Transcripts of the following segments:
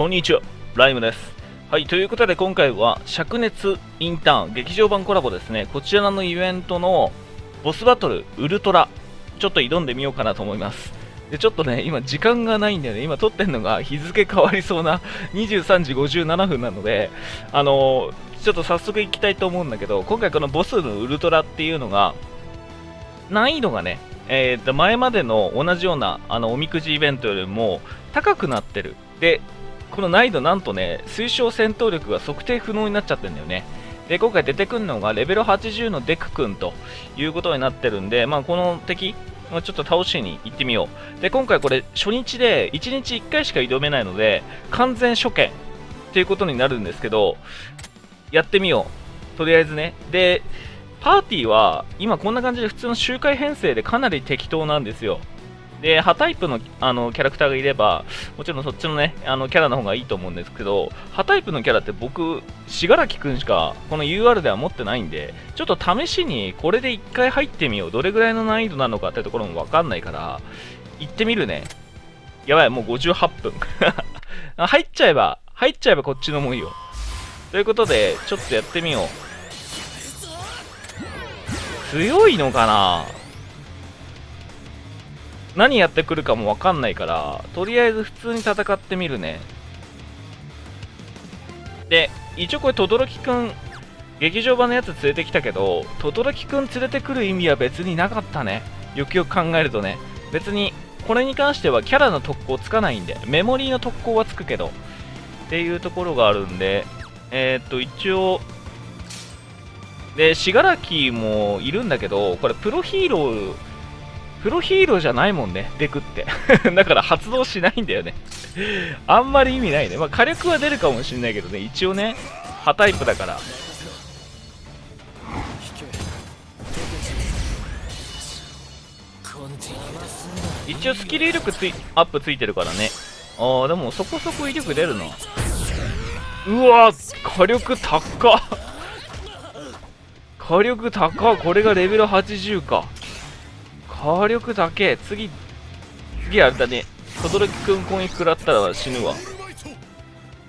こんにちは、ライムです。はい、ということで今回は、灼熱インターン劇場版コラボですね。こちらのイベントのボスバトルウルトラ、ちょっと挑んでみようかなと思います。で、ちょっとね、今時間がないんだよね。今撮ってんのが日付変わりそうな23時57分なので、あのーちょっと早速行きたいと思うんだけど、今回このボスのウルトラっていうのが、難易度がね、えーと前までの同じようなあのおみくじイベントよりも高くなってる。で、この難易度なんとね、推奨戦闘力が測定不能になっちゃってるんだよね。で、今回出てくるのがレベル80のデク君ということになってるんで、まあこの敵、ちょっと倒しに行ってみよう。で、今回これ初日で1日1回しか挑めないので、完全初見っていうことになるんですけど、やってみよう。とりあえずね。で、パーティーは今こんな感じで普通の周回編成でかなり適当なんですよ。で、派タイプのあのキャラクターがいれば、もちろんそっちのね、あのキャラの方がいいと思うんですけど、派タイプのキャラって僕、信楽くんしかこの UR では持ってないんで、ちょっと試しにこれで1回入ってみよう。どれぐらいの難易度なのかってところもわかんないから、行ってみるね。やばい、もう58分。入っちゃえば、入っちゃえばこっちのもいいよ。ということで、ちょっとやってみよう。強いのかな？何やってくるかもわかんないから、とりあえず普通に戦ってみるね。で、一応これ、轟くん、劇場版のやつ連れてきたけど、轟くん連れてくる意味は別になかったね。よくよく考えるとね。別に、これに関してはキャラの特攻つかないんで、メモリーの特攻はつくけど、っていうところがあるんで、えー、っと、一応、で、信楽もいるんだけど、これプロヒーロー、プロヒーローじゃないもんね、デクって。だから発動しないんだよね。あんまり意味ないね。まあ火力は出るかもしれないけどね、一応ね、派タイプだから。一応スキル威力ついアップついてるからね。ああ、でもそこそこ威力出るな。うわ火力高っ火力高っこれがレベル80か火力高え次次あれだね轟くん攻撃食らったら死ぬわ。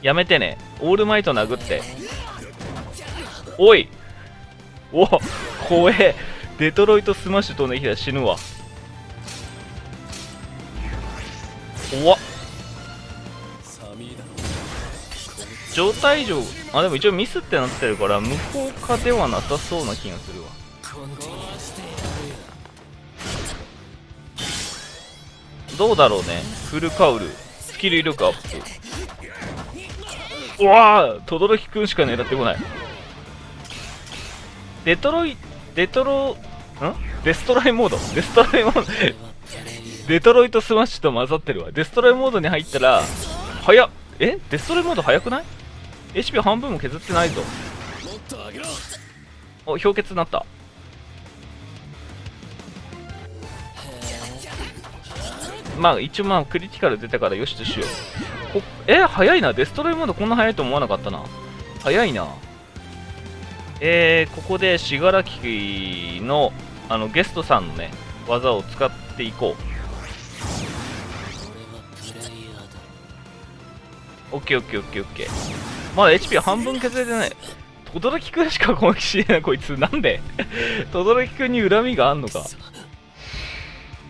やめてね。オールマイト殴って。おい。お怖え。デトロイトスマッシュ飛んできたら死ぬわ。怖っ。状態異常あでも一応ミスってなってるから無効化ではなさそうな気がするわ。どうだろうね。フルカウル。スキル威力アップうわー轟くんしか狙ってこない。デトロイデトロん？デストロイモード？デストロイモード？デトロイトスマッシュと混ざってるわ。デストロイモードに入ったら早っ。え？デストロイモード早くない？HP 半分も削ってないぞ。お氷結になった。まあ一応まあクリティカル出たからよしとしよう。こえ早いな。デストロイモードこんな早いと思わなかったな。早いな。えー、ここで信楽のあのゲストさんのね技を使っていこう。オッケーオッケーオッケーオッケー。まだ HP 半分削れてない。轟くんしか攻撃しないこいつ。なんで？轟くんに恨みがあんのか？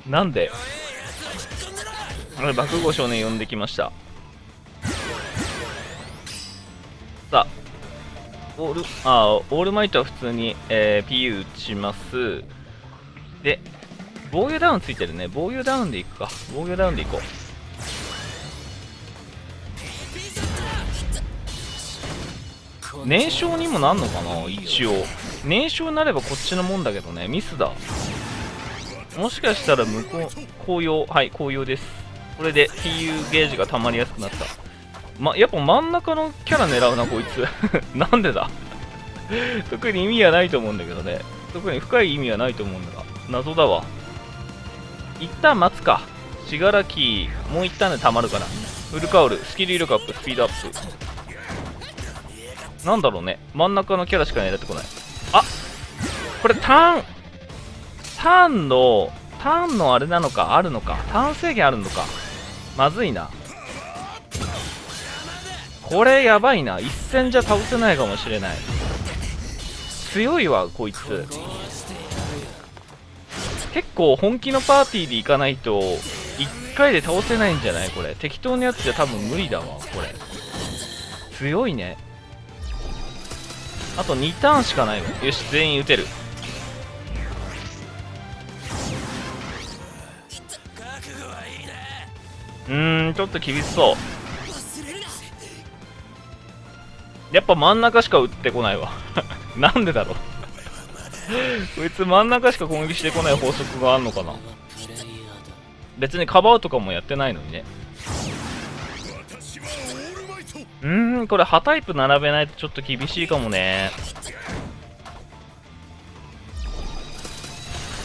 なんで？爆豪少年呼んできました。さあオールあーオールマイトは普通に、えー PU 打ちます。で防御ダウンついてるね。防御ダウンでいくか。防御ダウンでいこう。燃焼にもなんのかな一応。燃焼になればこっちのもんだけどね。ミスだ。もしかしたら向こう紅葉はい紅葉です。これで PU ゲージが溜まりやすくなった。まやっぱ真ん中のキャラ狙うなこいつ。なんでだ？特に意味はないと思うんだけどね。特に深い意味はないと思うんだが。謎だわ。一旦待つか。信楽もう一旦で溜まるからフルカウル。スキル威力アップ。スピードアップ。なんだろうね。真ん中のキャラしか狙ってこない。あ！これターン。ターンのターンのあれなのか？あるのか？ターン制限あるのか？まずいな。これやばいな。一戦じゃ倒せないかもしれない。強いわこいつ。結構本気のパーティーで行かないと1回で倒せないんじゃない？これ。適当なやつじゃ多分無理だわこれ。強いね。あと2ターンしかないのよし全員撃てる。いうーんちょっと厳しそう。やっぱ真ん中しか撃ってこないわ。なんでだろう。こいつ真ん中しか攻撃してこない法則があんのかな。別にカバーとかもやってないのにね。うーんこれ歯タイプ並べないとちょっと厳しいかもね。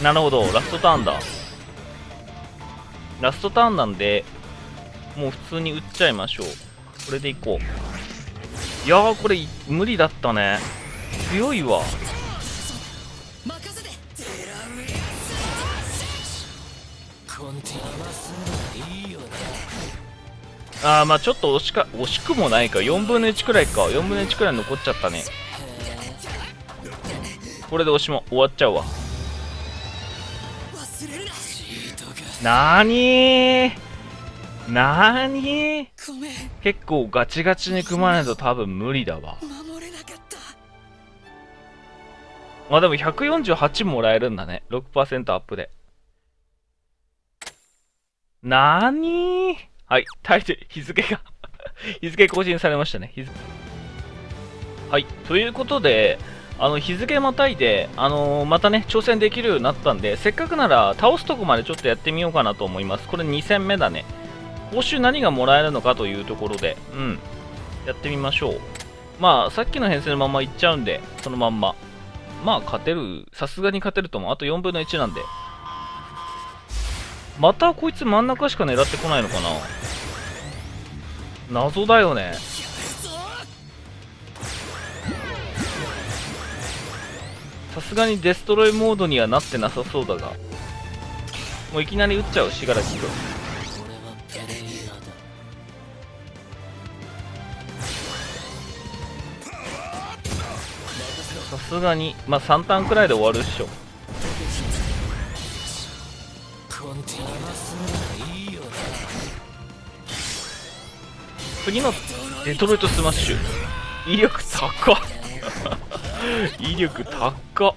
なるほどラストターンだ。ラストターンなんでもう普通に打っちゃいましょう。これでいこう。いやーこれ無理だったね。強いわ。あーまあちょっと惜しか惜しくもないか。4分の1くらいか。4分の1くらい残っちゃったね。これで押しも終わっちゃうわ。なーにー？なーにー結構ガチガチに組まないと多分無理だわ。まあでも148もらえるんだね。6%アップで。なーにーはい、大抵日付が 日付更新されましたね。日付。はい、ということで、あの日付またいで、あのー、またね、挑戦できるようになったんで、せっかくなら倒すとこまでちょっとやってみようかなと思います。これ2戦目だね。報酬何がもらえるのかというところで、うん、やってみましょう。まあ、さっきの編成のままいっちゃうんで、そのまんま。まあ、勝てる、さすがに勝てると思う。あと4分の1なんで。またこいつ真ん中しか狙ってこないのかな謎だよねさすがにデストロイモードにはなってなさそうだがもういきなり撃っちゃう信楽君すがにまあ3ターンくらいで終わるっしょ。次のデトロイトスマッシュ。威力高っ。威力高っ。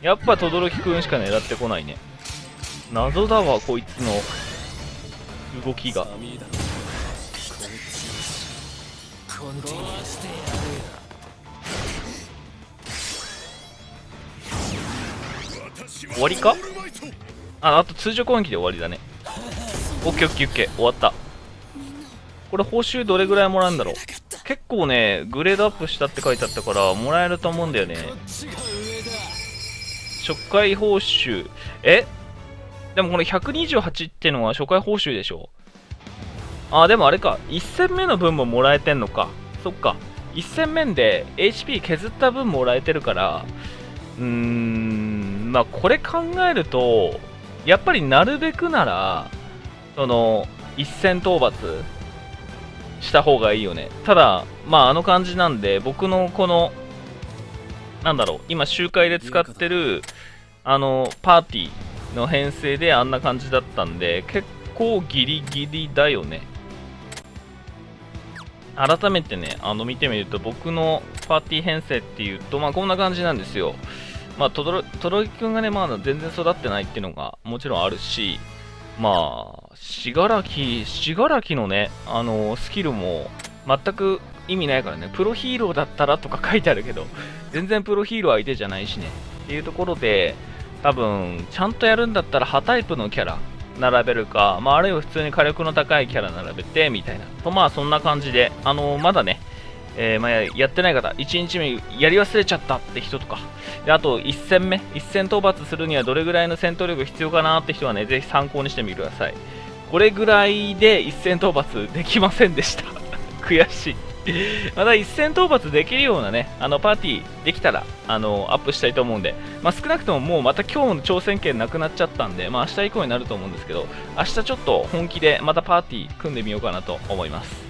やっぱ轟くんしか狙ってこないね。謎だわこいつの動きが。終わりか？ああと通常攻撃で終わりだね。オッケーオッケーオッケー。終わった。これ報酬どれぐらいもらうんだろう？結構ねグレードアップしたって書いてあったからもらえると思うんだよね。初回報酬。え？でもこの128ってのは初回報酬でしょ？あでもあれか。1戦目の分ももらえてんのか。そっか。1戦目で HP 削った分もらえてるから。うーん。まあこれ考えるとやっぱりなるべくならその一戦討伐した方がいいよね。ただ、まああの感じなんで、僕のこの、なんだろう、今集会で使ってる、あの、パーティーの編成であんな感じだったんで、結構ギリギリだよね。改めてね、あの見てみると、僕のパーティー編成っていうと、まあこんな感じなんですよ。まあ、とどろ、とろきくんがね、まだ全然育ってないっていうのがもちろんあるし、まあ、信楽、信楽のね、あのー、スキルも全く意味ないからね、プロヒーローだったらとか書いてあるけど、全然プロヒーロー相手じゃないしね。っていうところで、多分、ちゃんとやるんだったら、ハタイプのキャラ並べるか、まあ、あるいは普通に火力の高いキャラ並べて、みたいな。と、まあ、そんな感じで、あのー、まだね、えー、まあ、やってない方、1日目やり忘れちゃったって人とか、であと1戦目、1戦討伐するにはどれぐらいの戦闘力必要かなって人はね、ぜひ参考にしてみてください。これぐらいで1戦討伐できませんでした。悔しい。また一戦討伐できるようなね、あのパーティーできたら、あのアップしたいと思うんで、まあ、少なくとももうまた今日の挑戦権なくなっちゃったんで、まあ、明日以降になると思うんですけど、明日ちょっと本気でまたパーティー組んでみようかなと思います。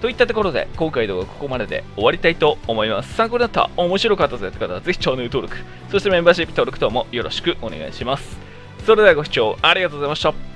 といったところで、今回の動画はここまでで終わりたいと思います。参考になった、面白かったぜって方は、ぜひチャンネル登録、そしてメンバーシップ登録等もよろしくお願いします。それではご視聴ありがとうございました。